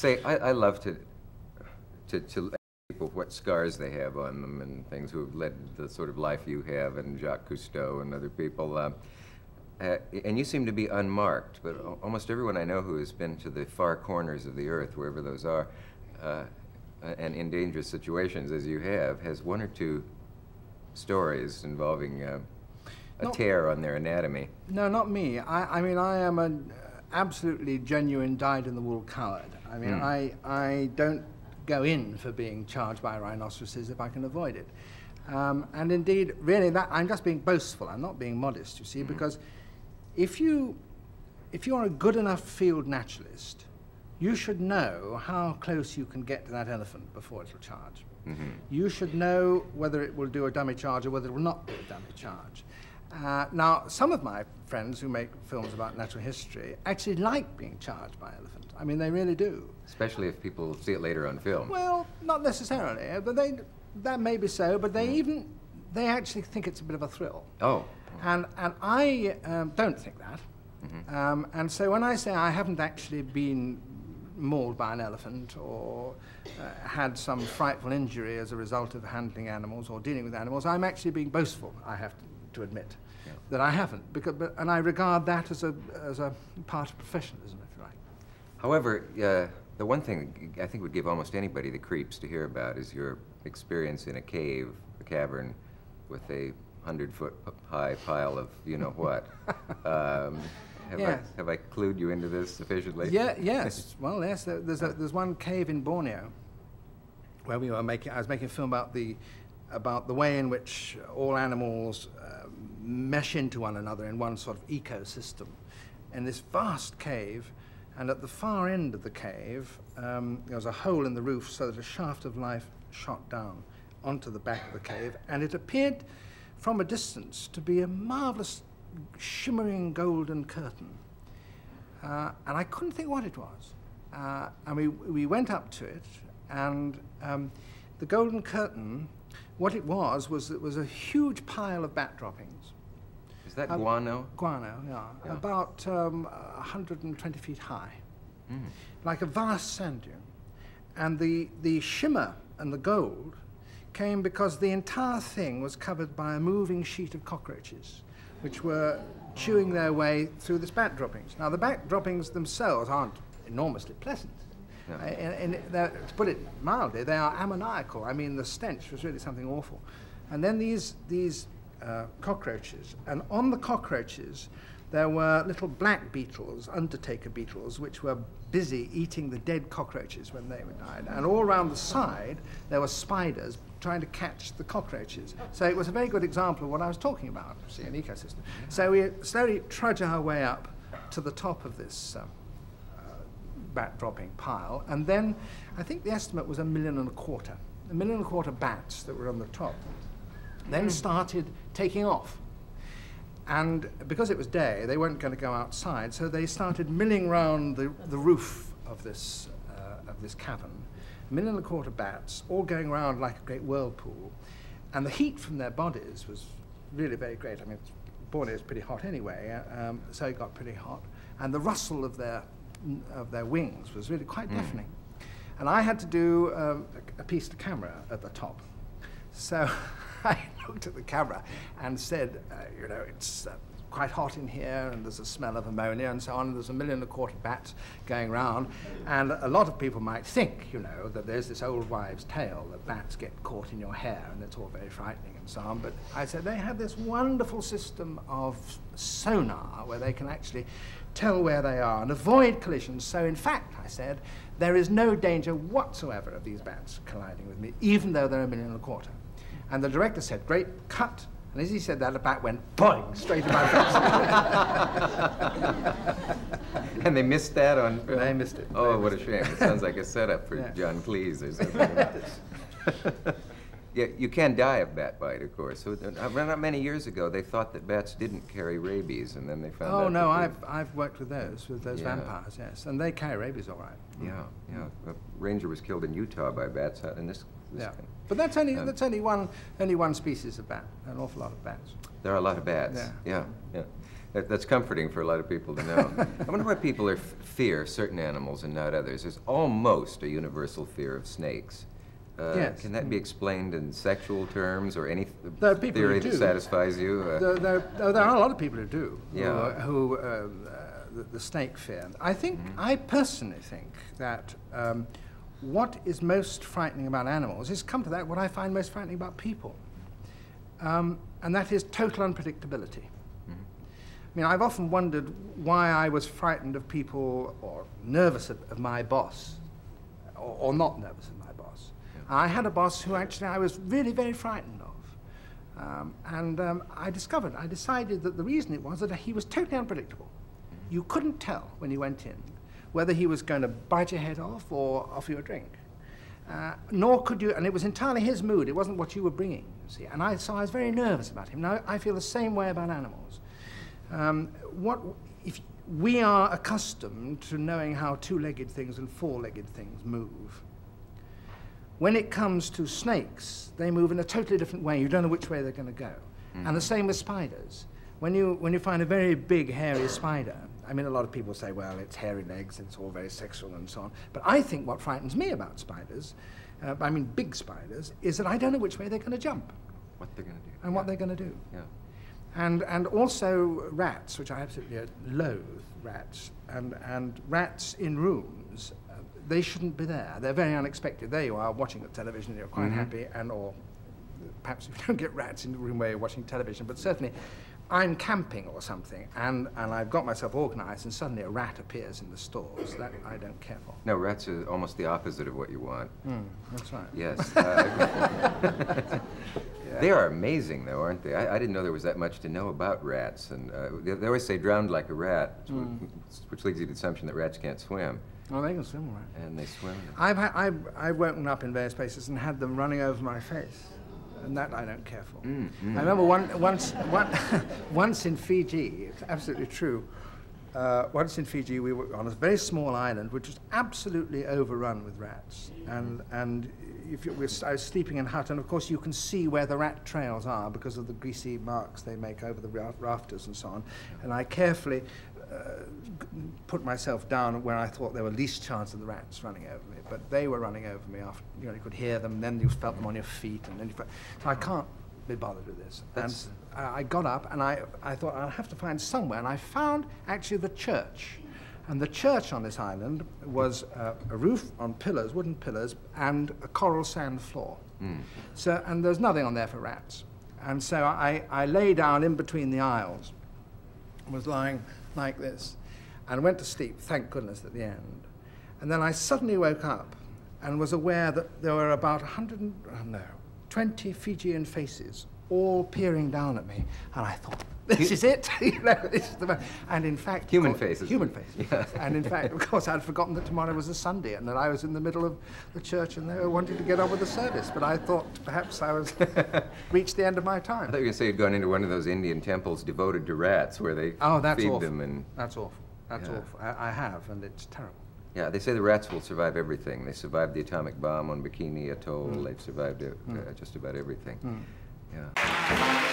Say, I, I love to, to, to people what scars they have on them and things who have led the sort of life you have and Jacques Cousteau and other people. Uh, uh, and you seem to be unmarked, but almost everyone I know who has been to the far corners of the earth, wherever those are, uh, and in dangerous situations as you have, has one or two stories involving uh, a No. tear on their anatomy. No, not me. I, I mean, I am an absolutely genuine dyed-in-the-wool coward. I mean, Mm. I, I don't go in for being charged by rhinoceroses if I can avoid it. Um, and indeed, really, that I'm just being boastful. I'm not being modest, you see, because if you if you're a good enough field naturalist, you should know how close you can get to that elephant before it'll charge. You should know whether it will do a dummy charge or whether it will not do a dummy charge. Uh, now, some of my friends who make films about natural history actually like being charged by elephant. I mean, they really do. Especially if people see it later on film. Well, not necessarily, uh, but they that may be so. But they even they actually think it's a bit of a thrill. oh, And, and I um, don't think that. Um, and so when I say I haven't actually been mauled by an elephant or uh, had some frightful injury as a result of handling animals or dealing with animals, I'm actually being boastful, I have to, to admit, Yeah. that I haven't. Because, but, and I regard that as a, as a part of professionalism, if you like. However, uh, the one thing I think would give almost anybody the creeps to hear about is your experience in a cave, a cavern, with a hundred foot high pile of you know what. um, have, Yes. I, have I clued you into this sufficiently? Yeah, yes. well, yes. There's, a, there's one cave in Borneo where we were making. I was making a film about the about the way in which all animals uh, mesh into one another in one sort of ecosystem, in this vast cave. And at the far end of the cave, um, there was a hole in the roof so that a shaft of light shot down onto the back of the cave, and it appeared from a distance to be a marvelous shimmering golden curtain. Uh, and I couldn't think what it was. Uh, and we, we went up to it, and um, the golden curtain, what it was, was it was a huge pile of bat droppings. Is that Um, guano? Guano, yeah, Yeah. about um, 120 feet high, Mm. like a vast sand dune. And the, the shimmer and the gold came because the entire thing was covered by a moving sheet of cockroaches, which were chewing their way through the bat droppings. Now, the bat droppings themselves aren't enormously pleasant. And, to put it mildly, they are ammoniacal. I mean, the stench was really something awful. And then these, these uh, cockroaches, and on the cockroaches, there were little black beetles, undertaker beetles, which were busy eating the dead cockroaches when they were died. And all around the side, there were spiders trying to catch the cockroaches. So it was a very good example of what I was talking about, see, an ecosystem. So we slowly trudge our way up to the top of this um, bat dropping pile, and then I think the estimate was a million and a quarter. A million and a quarter bats that were on the top then started taking off. And because it was day, they weren't going to go outside, so they started milling round the, the roof of this, uh, of this cavern. A million and a quarter bats, all going around like a great whirlpool. And the heat from their bodies was really very great. I mean, Borneo is pretty hot anyway, uh, um, so it got pretty hot. And the rustle of their, of their wings was really quite deafening. And I had to do um, a, a piece to camera at the top. So I looked at the camera and said, uh, you know, it's uh, quite hot in here and there's a smell of ammonia and so on. And there's a million and a quarter bats going round. And a lot of people might think, you know, that there's this old wives' tale that bats get caught in your hair and it's all very frightening and so on. But I said they have this wonderful system of sonar where they can actually tell where they are and avoid collisions. So, in fact, I said, there is no danger whatsoever of these bats colliding with me, even though they're a million and a quarter. And the director said, Great, cut. And as he said that, a bat went boing straight in my face. and they missed that on film? They missed it. Oh, what a shame. it. It sounds like a setup for Yeah. John Cleese or something. Yeah, you can die of bat bite, of course. So, uh, not many years ago, they thought that bats didn't carry rabies, and then they found out. oh, no, that I've, I've worked with those, with those Yeah. vampires, yes. And they carry rabies all right. Yeah, yeah. A ranger was killed in Utah by bats out in this. this Yeah. kind- But that's only, Um, that's only, one, only one species of bat, an awful lot of bats. There are a lot of bats. Yeah. yeah. yeah. That, that's comforting for a lot of people to know. I wonder why people are f- fear certain animals and not others. There's almost a universal fear of snakes. Uh, Yes. Can that be explained in sexual terms or any th- There are people who theory that satisfies you? Uh, There, there, there are a lot of people who do, Yeah. uh, who uh, the, the snake fear. I think, Mm-hmm. I personally think that um, what is most frightening about animals is, come to that, what I find most frightening about people. Um, and that is total unpredictability. I mean, I've often wondered why I was frightened of people or nervous of, of my boss, or, or not nervous of. I had a boss who actually I was really very frightened of. Um, and um, I discovered, I decided that the reason it was that he was totally unpredictable. You couldn't tell when he went in whether he was going to bite your head off or offer you a drink. Uh, nor could you, and it was entirely his mood, it wasn't what you were bringing, you see. And I, so I was very nervous about him. Now, I feel the same way about animals. Um, what, if we are accustomed to knowing how two-legged things and four-legged things move. When it comes to snakes, they move in a totally different way. You don't know which way they're going to go. And the same with spiders. When you, when you find a very big, hairy spider, I mean, a lot of people say, well, it's hairy legs, and it's all very sexual and so on. But I think what frightens me about spiders, uh, I mean big spiders, is that I don't know which way they're going to jump what they're going to do? and what they're going to do. Yeah. And, and also rats, which I absolutely loathe, rats. And, and rats in rooms, they shouldn't be there. They're very unexpected. There you are, watching the television, you're quite Mhm. happy, and or perhaps if you don't get rats in the room where you're watching television, but certainly I'm camping or something, and, and I've got myself organized, and suddenly a rat appears in the stores. That I don't care for. No, rats are almost the opposite of what you want. Mm, that's right. Yes. uh, They are amazing, though, aren't they? I, I didn't know there was that much to know about rats. And uh, they, they always say drowned like a rat, which, Mm. which leads you to the assumption that rats can't swim. Oh, they can swim right. And they swim. I've, ha- I've, I've woken up in various places and had them running over my face. And that I don't care for. Mm, mm. I remember one, once, one, once in Fiji, it's absolutely true. Uh, once in Fiji, we were on a very small island which was absolutely overrun with rats. And, and if you, I was sleeping in a hut, and of course you can see where the rat trails are because of the greasy marks they make over the rafters and so on. And I carefully put myself down where I thought there were least chance of the rats running over me. But they were running over me after, you know, you could hear them, and then you felt them on your feet, and then you felt, so I can't be bothered with this. That's- and I I got up and I, I thought I'll have to find somewhere, and I found actually the church. And the church on this island was uh, a roof on pillars, wooden pillars, and a coral sand floor. Mm. So, and there's nothing on there for rats. And so I, I lay down in between the aisles, was lying like this, and went to sleep, thank goodness, at the end. And then I suddenly woke up and was aware that there were about 100, and, oh no, 20 Fijian faces all peering down at me. And I thought, this is it. you know, this is the mo-" and in fact, Human course- faces. Human faces. Yeah. And in fact, of course, I'd forgotten that tomorrow was a Sunday and that I was in the middle of the church and they were wanting to get on with the service. But I thought perhaps I was reached the end of my time. I thought you were going to say you'd gone into one of those Indian temples devoted to rats where they Oh, that's feed awful. them and That's awful. That's Yeah. awful. I, I have, and it's terrible. yeah, they say the rats will survive everything. They survived the atomic bomb on Bikini Atoll. Mm. They've survived uh, uh, just about everything. Mm. Yeah.